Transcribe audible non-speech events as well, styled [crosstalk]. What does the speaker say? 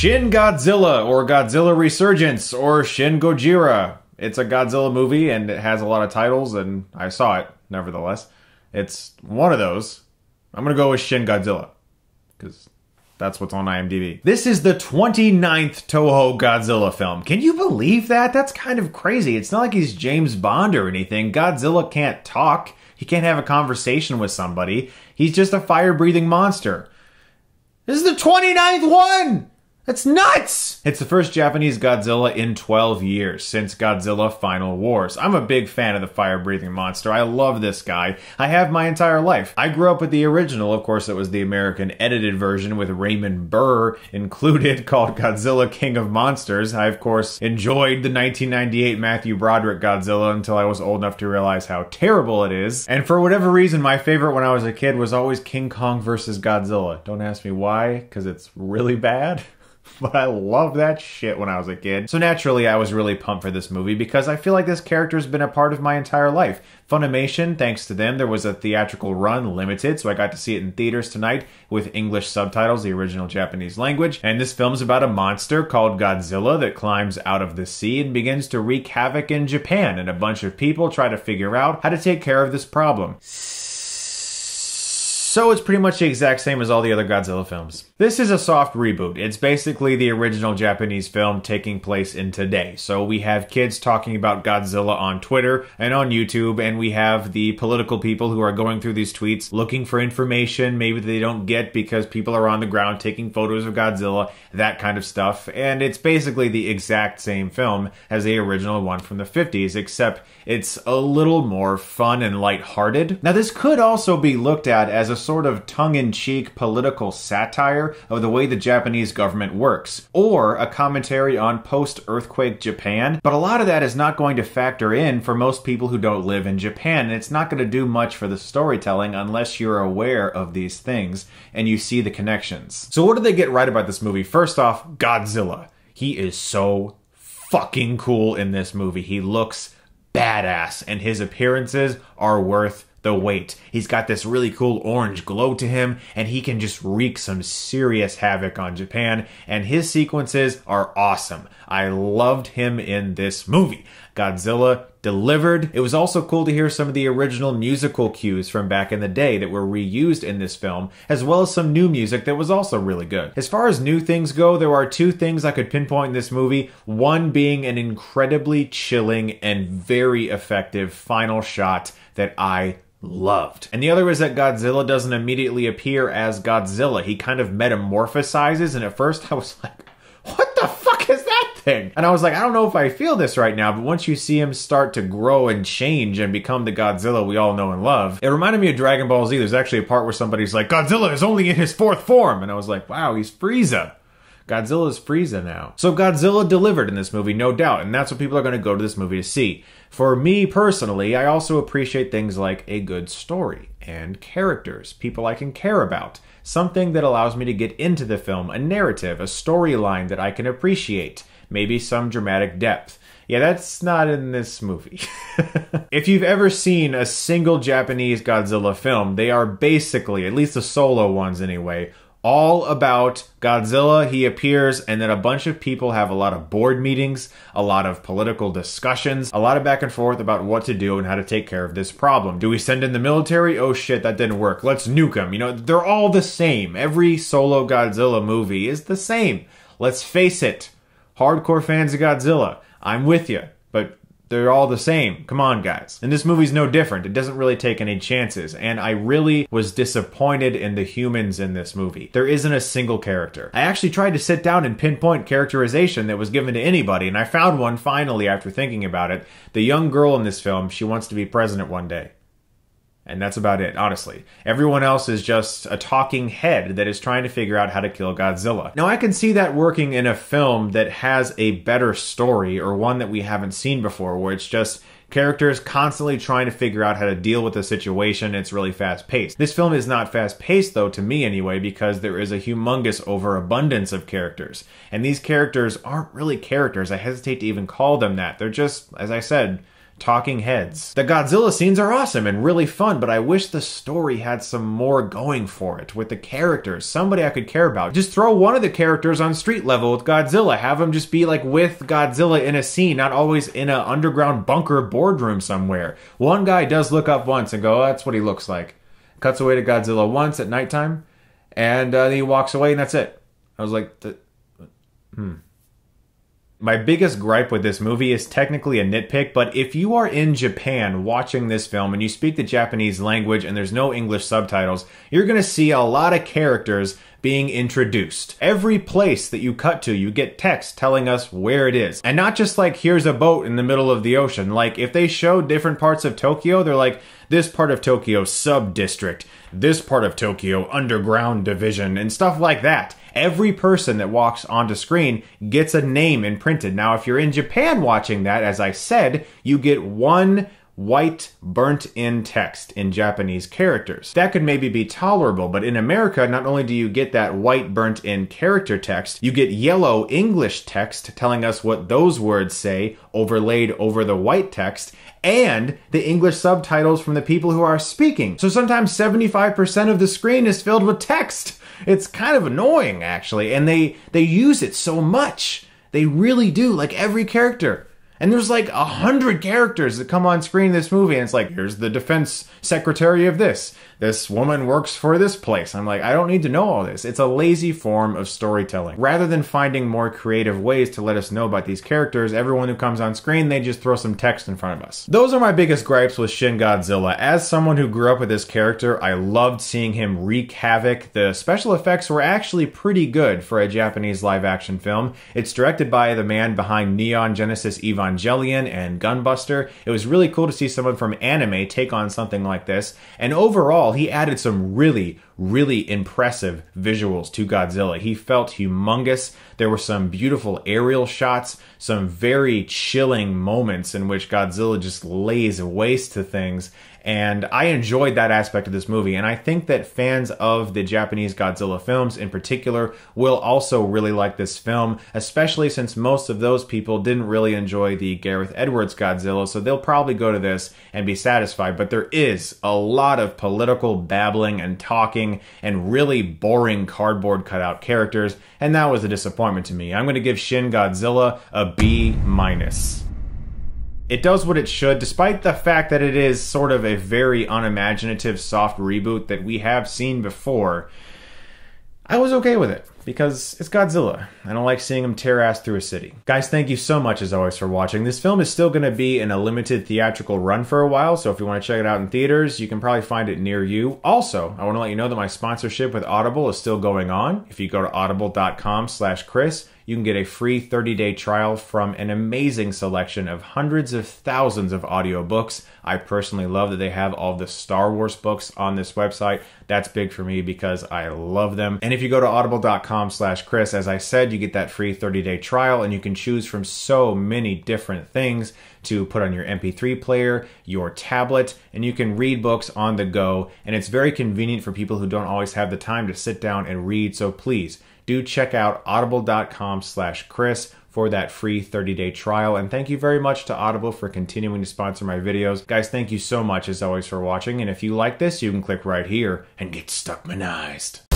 Shin Godzilla or Godzilla Resurgence or Shin Gojira. It's a Godzilla movie and it has a lot of titles, and I saw it nevertheless. It's one of those. I'm gonna go with Shin Godzilla because that's what's on IMDb. This is the 29th Toho Godzilla film. Can you believe that? That's kind of crazy. It's not like he's James Bond or anything. Godzilla can't talk. He can't have a conversation with somebody. He's just a fire breathing monster. This is the 29th one! That's nuts! It's the first Japanese Godzilla in 12 years since Godzilla Final Wars. I'm a big fan of the fire breathing monster. I love this guy. I have my entire life. I grew up with the original, of course, it was the American edited version with Raymond Burr included [laughs] called Godzilla King of Monsters. I, of course, enjoyed the 1998 Matthew Broderick Godzilla until I was old enough to realize how terrible it is. And for whatever reason, my favorite when I was a kid was always King Kong versus Godzilla. Don't ask me why, because it's really bad. [laughs] [laughs] but I loved that shit when I was a kid. So naturally, I was really pumped for this movie because I feel like this character's been a part of my entire life. Funimation, thanks to them, there was a theatrical run, limited, so I got to see it in theaters tonight with English subtitles, the original Japanese language. And this film's about a monster called Godzilla that climbs out of the sea and begins to wreak havoc in Japan, and a bunch of people try to figure out how to take care of this problem. So it's pretty much the exact same as all the other Godzilla films. This is a soft reboot. It's basically the original Japanese film taking place in today. So we have kids talking about Godzilla on Twitter and on YouTube, and we have the political people who are going through these tweets looking for information maybe they don't get because people are on the ground taking photos of Godzilla, that kind of stuff. And it's basically the exact same film as the original one from the 50s, except it's a little more fun and lighthearted. Now, this could also be looked at as a sort of tongue in cheek political satire of the way the Japanese government works, or a commentary on post earthquake Japan, but a lot of that is not going to factor in for most people who don't live in Japan, and it's not going to do much for the storytelling unless you're aware of these things and you see the connections. So, what did they get right about this movie? First off, Godzilla. He is so fucking cool in this movie. He looks badass, and his appearances are worth the wait. He's got this really cool orange glow to him, and he can just wreak some serious havoc on Japan, and his sequences are awesome. I loved him in this movie. Godzilla delivered. It was also cool to hear some of the original musical cues from back in the day that were reused in this film, as well as some new music that was also really good. As far as new things go, there are two things I could pinpoint in this movie. One being an incredibly chilling and very effective final shot that I loved. And the other is that Godzilla doesn't immediately appear as Godzilla. He kind of metamorphosizes, and at first I was like, what the fuck that thing? And I was like, I don't know if I feel this right now, but once you see him start to grow and change and become the Godzilla we all know and love, it reminded me of Dragon Ball Z. There's actually a part where somebody's like, Godzilla is only in his fourth form. And I was like, wow, he's Frieza. Godzilla's Frieza now. So Godzilla delivered in this movie, no doubt, and that's what people are going to go to this movie to see. For me personally, I also appreciate things like a good story and characters, people I can care about, something that allows me to get into the film, a narrative, a storyline that I can appreciate, maybe some dramatic depth. Yeah, that's not in this movie. [laughs] if you've ever seen a single Japanese Godzilla film, they are basically, at least the solo ones anyway, all about Godzilla. He appears, and then a bunch of people have a lot of board meetings, a lot of political discussions, a lot of back and forth about what to do and how to take care of this problem. Do we send in the military? Oh shit, that didn't work. Let's nuke them. You know, they're all the same. Every solo Godzilla movie is the same. Let's face it. Hardcore fans of Godzilla, I'm with you. But they're all the same. Come on, guys. And this movie's no different. It doesn't really take any chances. And I really was disappointed in the humans in this movie. There isn't a single character. I actually tried to sit down and pinpoint characterization that was given to anybody, and I found one finally after thinking about it. The young girl in this film, she wants to be president one day. And that's about it, honestly. Everyone else is just a talking head that is trying to figure out how to kill Godzilla. Now, I can see that working in a film that has a better story or one that we haven't seen before, where it's just characters constantly trying to figure out how to deal with the situation. It's really fast paced. This film is not fast paced, though, to me anyway, because there is a humongous overabundance of characters. And these characters aren't really characters. I hesitate to even call them that. They're just, as I said, talking heads. The Godzilla scenes are awesome and really fun, but I wish the story had some more going for it with the characters, somebody I could care about. Just throw one of the characters on street level with Godzilla, have him just be like with Godzilla in a scene, not always in an underground bunker boardroom somewhere. One guy does look up once and go, oh, that's what he looks like. Cuts away to Godzilla once at nighttime, and uh, he walks away, and that's it. I was like, hmm. My biggest gripe with this movie is technically a nitpick, but if you are in Japan watching this film and you speak the Japanese language and there's no English subtitles, you're gonna see a lot of characters being introduced. Every place that you cut to, you get text telling us where it is. And not just like, here's a boat in the middle of the ocean. Like, if they show different parts of Tokyo, they're like, this part of Tokyo sub district, this part of Tokyo underground division, and stuff like that. Every person that walks onto screen gets a name imprinted. Now, if you're in Japan watching that, as I said, you get one white burnt in text in Japanese characters. That could maybe be tolerable, but in America, not only do you get that white burnt in character text, you get yellow English text telling us what those words say overlaid over the white text, and the English subtitles from the people who are speaking. So sometimes 75% of the screen is filled with text. It's kind of annoying actually, and they they use it so much. They really do, like every character. And there's like a hundred characters that come on screen in this movie, and it's like, here's the defense secretary of this. This woman works for this place. I'm like, I don't need to know all this. It's a lazy form of storytelling. Rather than finding more creative ways to let us know about these characters, everyone who comes on screen, they just throw some text in front of us. Those are my biggest gripes with Shin Godzilla. As someone who grew up with this character, I loved seeing him wreak havoc. The special effects were actually pretty good for a Japanese live action film. It's directed by the man behind Neon Genesis Evangelion and Gunbuster. It was really cool to see someone from anime take on something like this. And overall, he added some really, really impressive visuals to Godzilla. He felt humongous. There were some beautiful aerial shots, some very chilling moments in which Godzilla just lays waste to things. And I enjoyed that aspect of this movie. And I think that fans of the Japanese Godzilla films in particular will also really like this film, especially since most of those people didn't really enjoy the Gareth Edwards Godzilla. So they'll probably go to this and be satisfied. But there is a lot of political babbling and talking and really boring cardboard cutout characters. And that was a disappointment to me. I'm going to give Shin Godzilla a B minus. It does what it should, despite the fact that it is sort of a very unimaginative soft reboot that we have seen before. I was okay with it because it's Godzilla. I don't like seeing him tear ass through a city. Guys, thank you so much as always for watching. This film is still going to be in a limited theatrical run for a while, so if you want to check it out in theaters, you can probably find it near you. Also, I want to let you know that my sponsorship with Audible is still going on. If you go to audible.com slash Chris, you can get a free 30-day trial from an amazing selection of hundreds of thousands of audiobooks. I personally love that they have all the Star Wars books on this website. That's big for me because I love them. And if you go to audible.com slash Chris, as I said, you get that free 30-day trial and you can choose from so many different things to put on your MP3 player, your tablet, and you can read books on the go. And it's very convenient for people who don't always have the time to sit down and read. So please do check out audible.com slash Chris for that free 30-day trial. And thank you very much to Audible for continuing to sponsor my videos. Guys, thank you so much as always for watching. And if you like this, you can click right here and get stuckmanized.